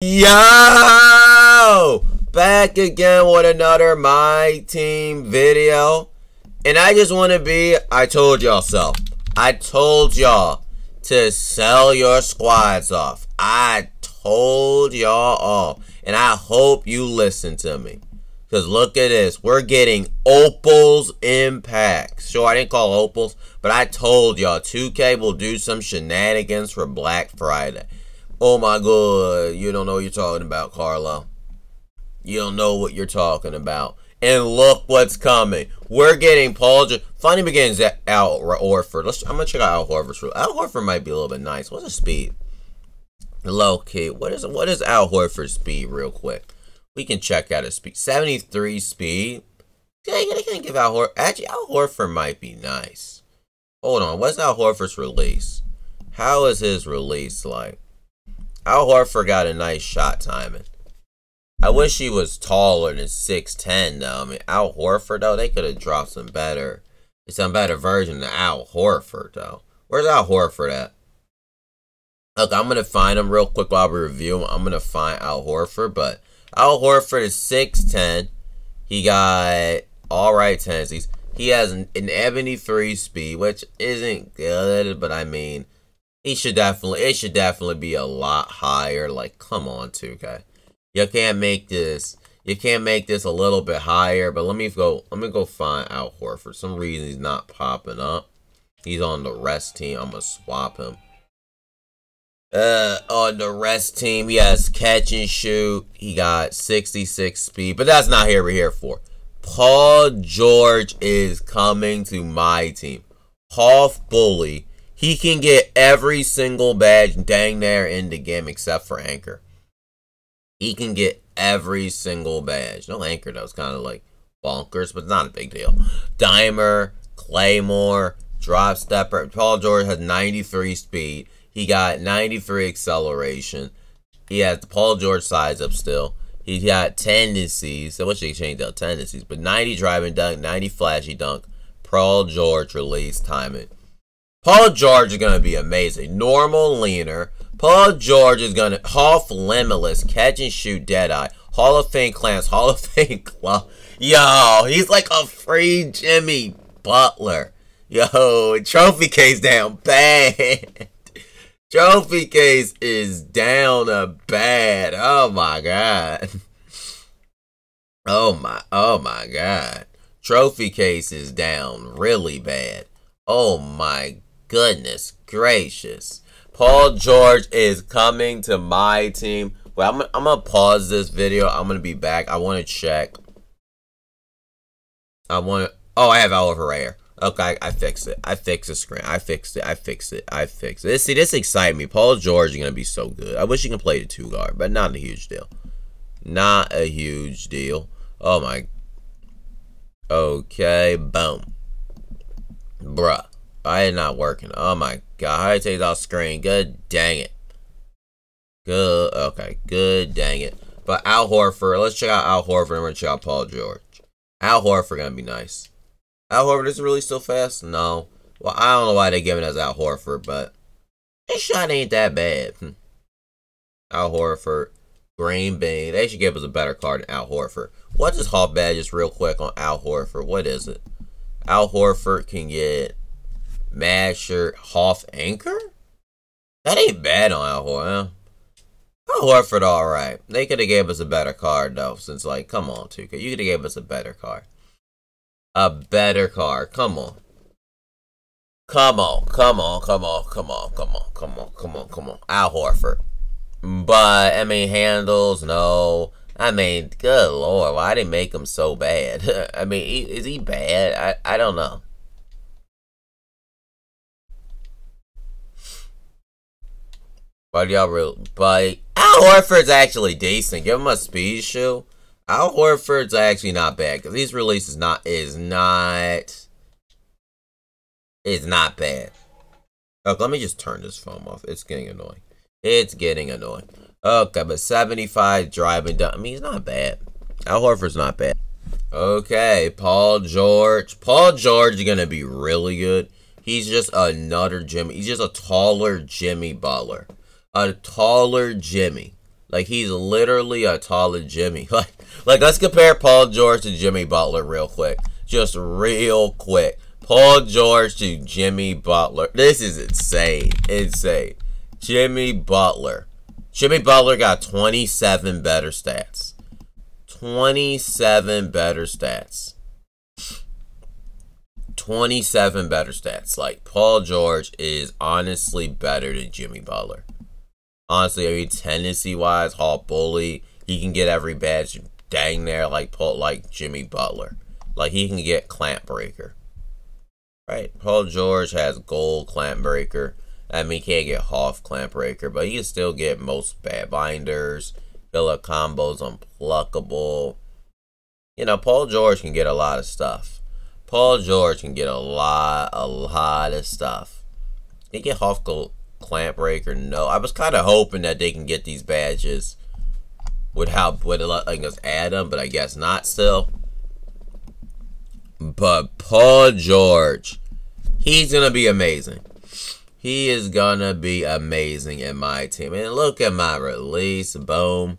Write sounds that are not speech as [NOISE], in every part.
Yo! Back again with another My Team video. And I just want to be, I told y'all so. I told y'all to sell your squads off. I told y'all all. And I hope you listen to me. Because look at this. We're getting opals in packs. Sure, I didn't call opals, but I told y'all 2K will do some shenanigans for Black Friday. Oh my god, you don't know what you're talking about, Carlo. You don't know what you're talking about. And look what's coming. We're getting Paul. J- Funny begins at Al Horford. Let's. I'm gonna check out Al Horford's. Al Horford might be a little bit nice. What's his speed? Low key. What is what is Al Horford's speed? Real quick, we can check out his speed. 73 speed. Yeah, they can give Al Horford. Actually, Al Horford might be nice. Hold on. What's Al Horford's release? How is his release like? Al Horford got a nice shot timing. I wish he was taller than 6'10 though. I mean Al Horford though, they could have dropped some better some better version of Al Horford though. Where's Al Horford at? Look, I'm gonna find him real quick while we review him. I'm gonna find Al Horford, but Al Horford is 6'10. He got alright tendencies. He has an, an ebony three speed, which isn't good, but I mean he should definitely it should definitely be a lot higher. Like, come on, 2K. You can't make this you can't make this a little bit higher, but let me go let me go find Al Horford. For some reason he's not popping up. He's on the rest team. I'm gonna swap him. Uh on the rest team, he has catch and shoot. He got 66 speed, but that's not here we're here for. Paul George is coming to my team. Half bully he can get every single badge dang there in the game except for Anchor. He can get every single badge. No Anchor though. It's kind of like bonkers, but it's not a big deal. Dimer, Claymore, Drop Stepper. Paul George has 93 speed. He got 93 acceleration. He has the Paul George size up still. He got tendencies. I wish they changed out tendencies, but 90 driving dunk, 90 flashy dunk. Paul George release timing. Paul George is going to be amazing. Normal leaner. Paul George is going to half limitless, catch and shoot dead eye. Hall of Fame clamps, [LAUGHS] Hall of Fame club. Yo, he's like a free Jimmy Butler. Yo, trophy case down bad. [LAUGHS] trophy case is down a bad. Oh my god. [LAUGHS] Oh my, oh my god. Trophy case is down really bad. Oh my goodness gracious. Paul George is coming to my team. Well, I'm, I'm going to pause this video. I'm going to be back. I want to check. I want to... Oh, I have Oliver right here. Okay, I, I fixed it. I fixed the screen. I fixed it. I fixed it. I fixed it. See, this excites me. Paul George is going to be so good. I wish he can play the two guard, but not a huge deal. Not a huge deal. Oh, my... Okay, boom. Bruh. I is not working. Oh my god. How do take it off screen? Good dang it. Good. Okay. Good dang it. But Al Horford. Let's check out Al Horford and we're going to check out Paul George. Al Horford going to be nice. Al Horford is really still fast? No. Well, I don't know why they're giving us Al Horford, but his shot ain't that bad. Hmm. Al Horford. Green Bean. They should give us a better card than Al Horford. What's his Hall Badges real quick on Al Horford? What is it? Al Horford can get Masher, Hoff, Anchor? That ain't bad on Al Horford. Al Horford, alright. They could have gave us a better card, though, since, like, come on, 2K. You could have gave us a better card. A better card. Come on. Come on, come on, come on, come on, come on, come on, come on, come on. Al Horford. But, I mean, handles, no. I mean, good lord, why did they make him so bad? [LAUGHS] I mean, is he bad? I, I don't know. But y'all real but Al Horford's actually decent. Give him a speed shoe. Al Horford's actually not bad because his release is not is not is not bad. Okay, let me just turn this phone off. It's getting annoying. It's getting annoying. Okay, but 75 driving down. I mean, he's not bad. Al Horford's not bad. Okay, Paul George. Paul George is to be really good. He's just another Jimmy. He's just a taller Jimmy Butler a taller Jimmy. Like he's literally a taller Jimmy. [LAUGHS] Like like let's compare Paul George to Jimmy Butler real quick. Just real quick. Paul George to Jimmy Butler. This is insane. Insane. Jimmy Butler. Jimmy Butler got 27 better stats. 27 better stats. 27 better stats. Like, Paul George is honestly better than Jimmy Butler. Honestly, I mean, tendency wise, Hall Bully, he can get every badge dang there like Paul, like Jimmy Butler. Like, he can get Clamp Breaker. Right? Paul George has Gold Clamp Breaker. I mean, he can't get Hoff Clamp Breaker, but he can still get most bad binders, killer combos, unpluckable. You know, Paul George can get a lot of stuff. Paul George can get a lot, a lot of stuff. He get Hofko clamp breaker. No, I was kind of hoping that they can get these badges would without with letting us add them, but I guess not. Still, but Paul George, he's gonna be amazing. He is gonna be amazing in my team. And look at my release, boom,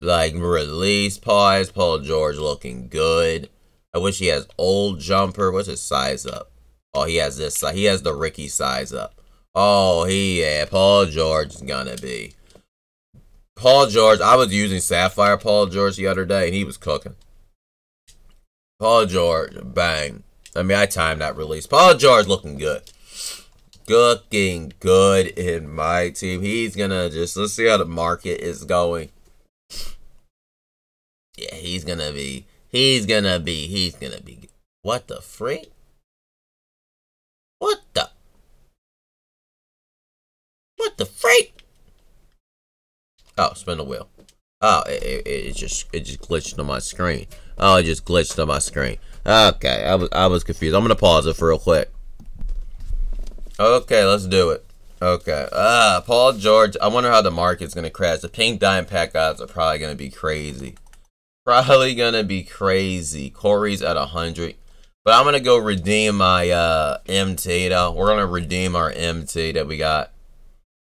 like release pause. Paul George looking good. I wish he has old jumper. What's his size up? Oh, he has this. He has the Ricky size up. Oh, he yeah. Paul George is gonna be. Paul George. I was using Sapphire Paul George the other day, and he was cooking. Paul George, bang. I mean, I timed that release. Paul George looking good. Looking good in my team. He's gonna just let's see how the market is going. Yeah, he's gonna be He's gonna be, he's gonna be. What the freak? What the? What the freak? Oh, spin the wheel. Oh, it, it, it, just it just glitched on my screen. Oh, it just glitched on my screen. Okay, I was I was confused. I'm gonna pause it for real quick. Okay, let's do it. Okay. Ah, Paul George. I wonder how the market's gonna crash. The pink dime pack odds are probably gonna be crazy. Probably gonna be crazy. Corey's at 100. But I'm gonna go redeem my uh, MT though. We're gonna redeem our MT that we got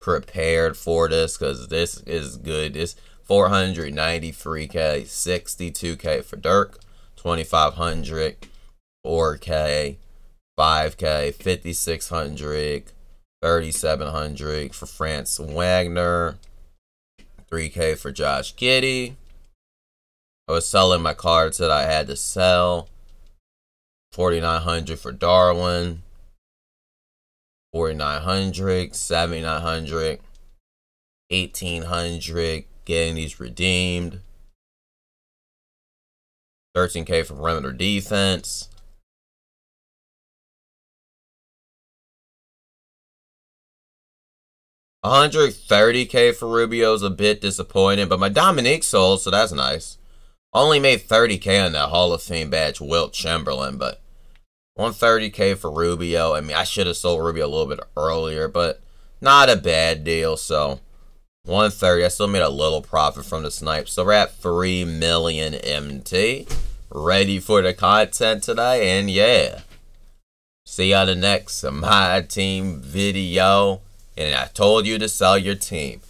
prepared for this because this is good. This 493k, 62k for Dirk, 2500, 4k, 5k, 5600, 3700 for Franz Wagner, 3k for Josh Giddey. I was selling my cards that I had to sell. 4900 for Darwin. 4900, 7900, 1800 getting these redeemed. 13k for perimeter defense. Hundred thirty k for Rubio is a bit disappointing, but my Dominique sold, so that's nice. Only made 30k on that Hall of Fame badge, Wilt Chamberlain, but 130k for Rubio. I mean, I should have sold Rubio a little bit earlier, but not a bad deal. So 130, I still made a little profit from the snipe. So we're at 3 million MT. Ready for the content today, and yeah. See you on the next My Team video. And I told you to sell your team.